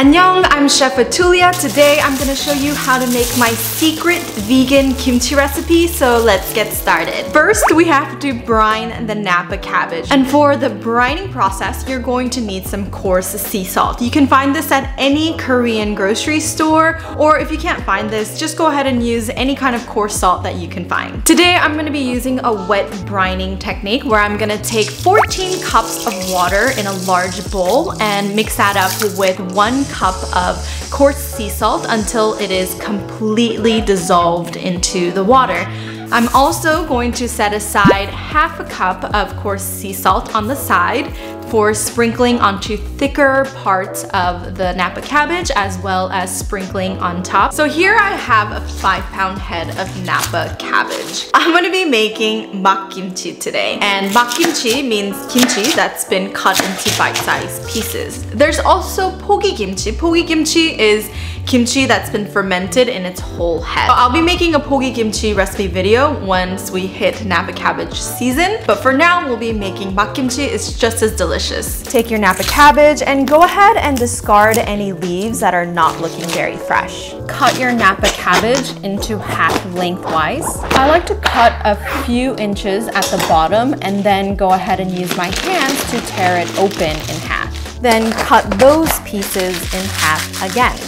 Annyeong, I'm Chef Atulya. Today I'm gonna show you how to make my secret vegan kimchi recipe, so let's get started. First, we have to brine the Napa cabbage. And for the brining process, you're going to need some coarse sea salt. You can find this at any Korean grocery store, or if you can't find this, just go ahead and use any kind of coarse salt that you can find. Today, I'm gonna be using a wet brining technique where I'm gonna take 14 cups of water in a large bowl and mix that up with one cup of coarse sea salt until it is completely dissolved into the water. I'm also going to set aside half a cup of coarse sea salt on the side for sprinkling onto thicker parts of the Napa cabbage as well as sprinkling on top. So here I have a five pound head of Napa cabbage. I'm gonna be making mak kimchi today. And mak kimchi means kimchi that's been cut into bite-sized pieces. There's also pogi kimchi. Pogi kimchi is kimchi that's been fermented in its whole head. I'll be making a pogi kimchi recipe video once we hit Napa cabbage season, but for now we'll be making mak kimchi. It's just as delicious. Take your Napa cabbage and go ahead and discard any leaves that are not looking very fresh. Cut your Napa cabbage into half lengthwise. I like to cut a few inches at the bottom and then go ahead and use my hands to tear it open in half. Then cut those pieces in half again.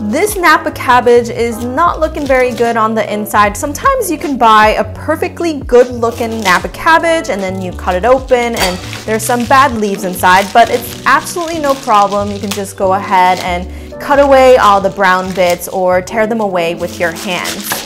This Napa cabbage is not looking very good on the inside. Sometimes you can buy a perfectly good looking Napa cabbage and then you cut it open and there's some bad leaves inside, but it's absolutely no problem. You can just go ahead and cut away all the brown bits or tear them away with your hands.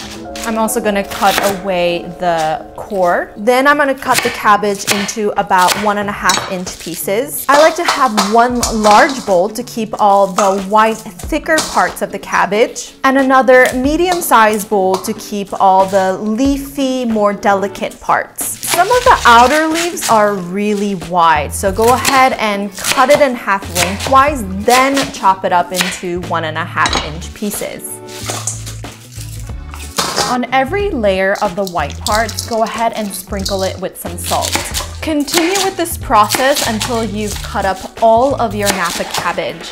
I'm also gonna cut away the core. Then I'm gonna cut the cabbage into about one and a half inch pieces. I like to have one large bowl to keep all the white, thicker parts of the cabbage, and another medium sized bowl to keep all the leafy, more delicate parts. Some of the outer leaves are really wide, so go ahead and cut it in half lengthwise, then chop it up into one and a half inch pieces. On every layer of the white parts, go ahead and sprinkle it with some salt. Continue with this process until you've cut up all of your Napa cabbage.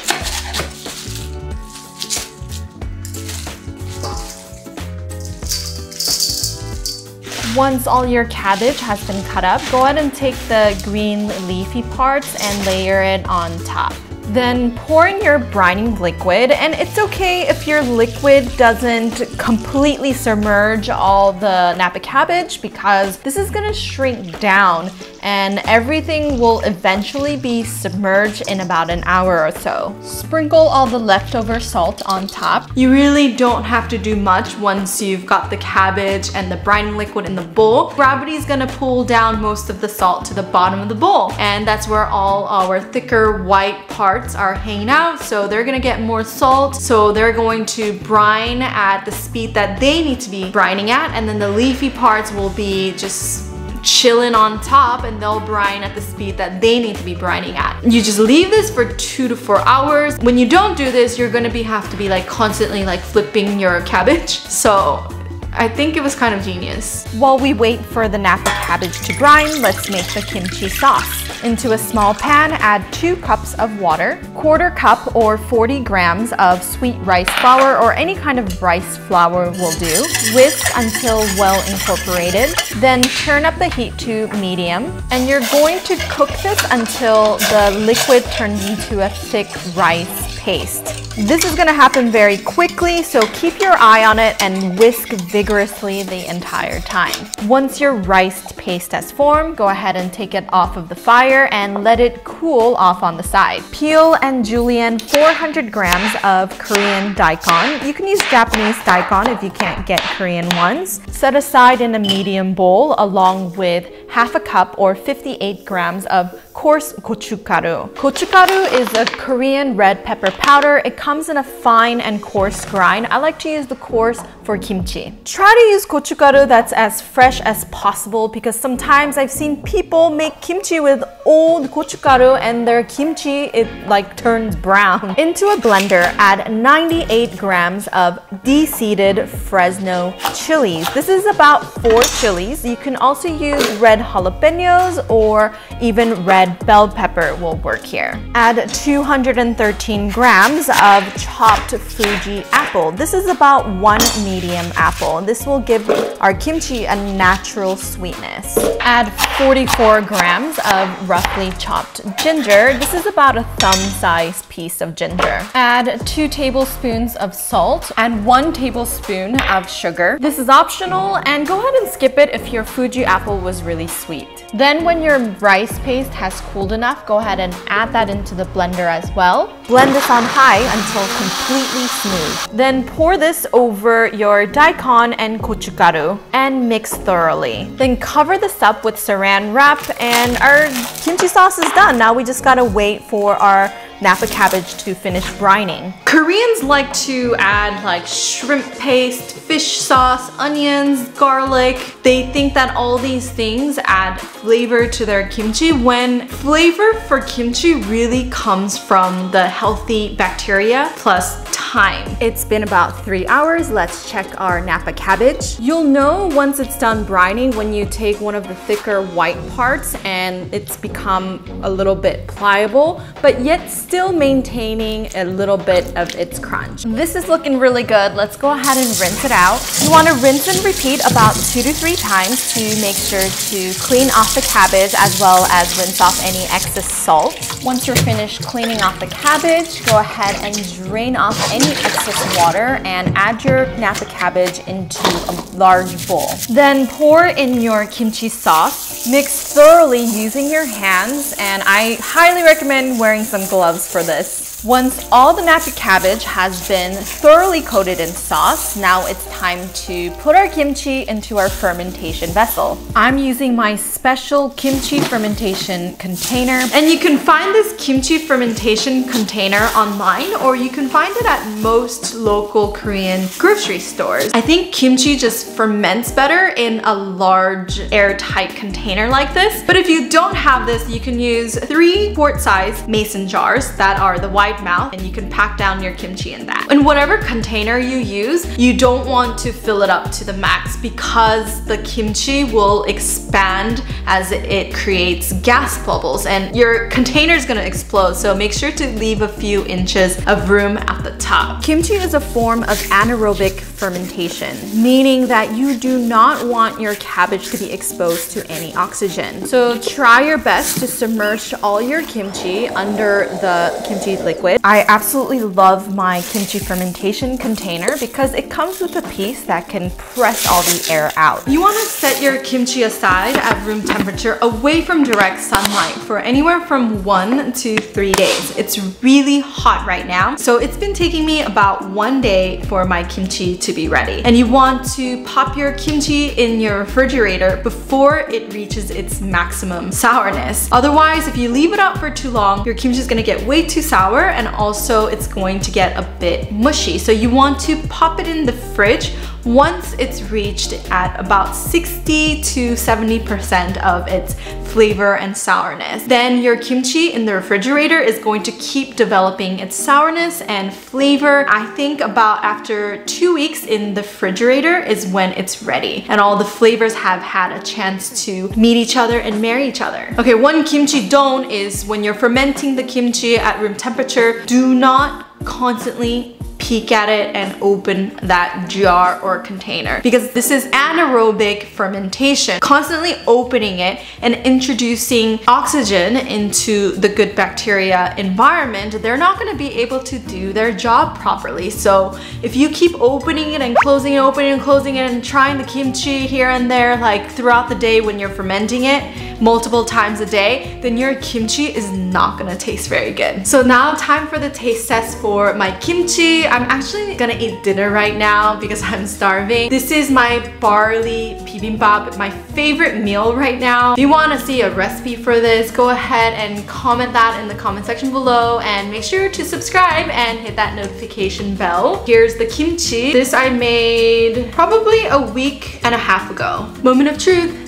Once all your cabbage has been cut up, go ahead and take the green leafy parts and layer it on top. Then pour in your brining liquid, and it's okay if your liquid doesn't completely submerge all the Napa cabbage because this is gonna shrink down and everything will eventually be submerged in about an hour or so. Sprinkle all the leftover salt on top. You really don't have to do much once you've got the cabbage and the brining liquid in the bowl. Gravity is gonna pull down most of the salt to the bottom of the bowl and that's where all our thicker white parts parts are hanging out, so they're gonna get more salt. So they're going to brine at the speed that they need to be brining at, and then the leafy parts will be just chilling on top and they'll brine at the speed that they need to be brining at. You just leave this for two to four hours. When you don't do this, you're gonna be have to be like constantly like flipping your cabbage. So I think it was kind of genius. While we wait for the Napa cabbage to brine, let's make the kimchi sauce. Into a small pan, add 2 cups of water, quarter cup or 40 grams of sweet rice flour or any kind of rice flour will do. Whisk until well incorporated. Then turn up the heat to medium. And you're going to cook this until the liquid turns into a thick rice paste. This is gonna happen very quickly, so keep your eye on it and whisk vigorously the entire time. Once your rice paste has formed, go ahead and take it off of the fire and let it cool off on the side. Peel and julienne 400 grams of Korean daikon. You can use Japanese daikon if you can't get Korean ones. Set aside in a medium bowl along with half a cup or 58 grams of coarse gochugaru. Gochugaru is a Korean red pepper powder. It comes in a fine and coarse grind. I like to use the coarse for kimchi. Try to use gochugaru that's as fresh as possible because sometimes I've seen people make kimchi with old gochugaru and their kimchi, it like turns brown. Into a blender, add 98 grams of de-seeded Fresno chilies. This is about four chilies. You can also use red jalapenos or even red bell pepper will work here. Add 213 grams of chopped Fuji apple. This is about one medium apple. This will give our kimchi a natural sweetness. Add 44 grams of roughly chopped ginger. This is about a thumb-sized piece of ginger. Add two tablespoons of salt and one tablespoon of sugar. This is optional and go ahead and skip it if your Fuji apple was really sweet. Then when your rice paste has cooled enough, go ahead and add that into the blender as well. Blend this on high until completely smooth. Then pour this over your daikon and gochugaru and mix thoroughly. Then cover this up with saran wrap and our kimchi sauce is done. Now we just gotta wait for our Napa cabbage to finish brining. Koreans like to add like shrimp paste, fish sauce, onions, garlic. They think that all these things add flavor to their kimchi when flavor for kimchi really comes from the healthy bacteria plus time. It's been about three hours. Let's check our Napa cabbage. You'll know once it's done brining when you take one of the thicker white parts and it's become a little bit pliable, but yet still maintaining a little bit of its crunch. This is looking really good. Let's go ahead and rinse it out. You want to rinse and repeat about two to three times to make sure to clean off the cabbage as well as rinse off any excess salt. Once you're finished cleaning off the cabbage, go ahead and drain off any any excess water and add your Napa cabbage into a large bowl. Then pour in your kimchi sauce. Mix thoroughly using your hands and I highly recommend wearing some gloves for this. Once all the Napa cabbage has been thoroughly coated in sauce, now it's time to put our kimchi into our fermentation vessel. I'm using my special kimchi fermentation container. And you can find this kimchi fermentation container online or you can find it at most local Korean grocery stores. I think kimchi just ferments better in a large airtight container like this. But if you don't have this, you can use three quart size mason jars that are the white wide mouth and you can pack down your kimchi in that. In whatever container you use, you don't want to fill it up to the max because the kimchi will expand as it creates gas bubbles and your container is gonna explode. So make sure to leave a few inches of room at the top. Kimchi is a form of anaerobic fermentation, meaning that you do not want your cabbage to be exposed to any oxygen. So try your best to submerge all your kimchi under the kimchi liquid liquid. I absolutely love my kimchi fermentation container because it comes with a piece that can press all the air out. You want to set your kimchi aside at room temperature away from direct sunlight for anywhere from one to three days. It's really hot right now, so it's been taking me about one day for my kimchi to be ready. And you want to pop your kimchi in your refrigerator before it reaches its maximum sourness. Otherwise, if you leave it out for too long, your kimchi is gonna get way too sour and also it's going to get a bit mushy. So you want to pop it in the fridge once it's reached at about 60 to 70% of its flavor and sourness. Then your kimchi in the refrigerator is going to keep developing its sourness and flavor. I think about after two weeks in the refrigerator is when it's ready and all the flavors have had a chance to meet each other and marry each other. Okay, one kimchi don't is when you're fermenting the kimchi at room temperature, do not constantly peek at it and open that jar or container because this is anaerobic fermentation. Constantly opening it and introducing oxygen into the good bacteria environment, they're not gonna be able to do their job properly. So if you keep opening it and closing it, opening and closing it and trying the kimchi here and there like throughout the day when you're fermenting it multiple times a day, then your kimchi is not gonna taste very good. So now time for the taste test for my kimchi. I'm actually gonna eat dinner right now because I'm starving. This is my barley bibimbap, my favorite meal right now. If you wanna see a recipe for this, go ahead and comment that in the comment section below and make sure to subscribe and hit that notification bell. Here's the kimchi. This I made probably a week and a half ago. Moment of truth.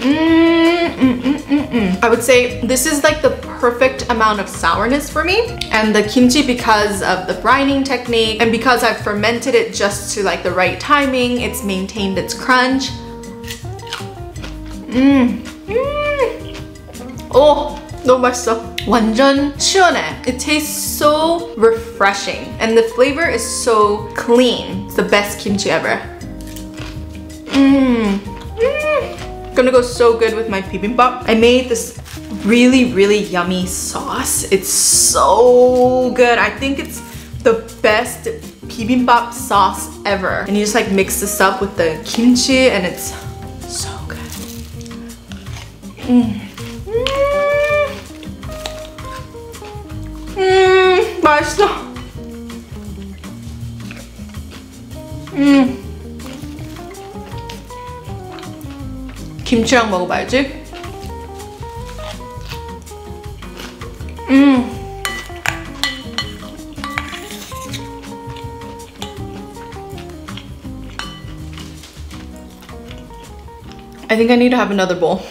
Mm, mm, mm, mm, I would say this is like the perfect amount of sourness for me. And the kimchi, because of the brining technique and because I've fermented it just to like the right timing, it's maintained its crunch. 음. 음. 오, 너무 맛있어. 완전 시원해. It tastes so refreshing. And the flavor is so clean. It's the best kimchi ever. Mmm. Mm. Gonna go so good with my bibimbap. I made this really, really yummy sauce. It's so good. I think it's the best bibimbap sauce ever. And you just like mix this up with the kimchi and it's so good. Mmm. Mmm, 맛있어. 음. 김치랑 먹어봐야지. 음. I think I need to have another bowl.